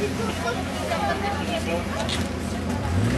よろしくお願いします。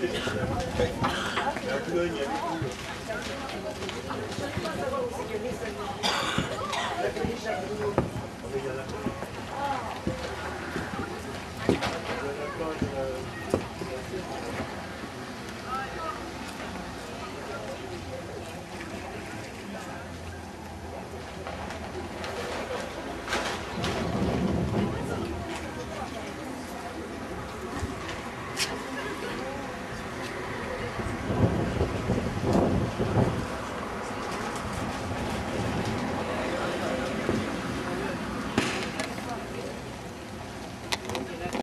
Thank you.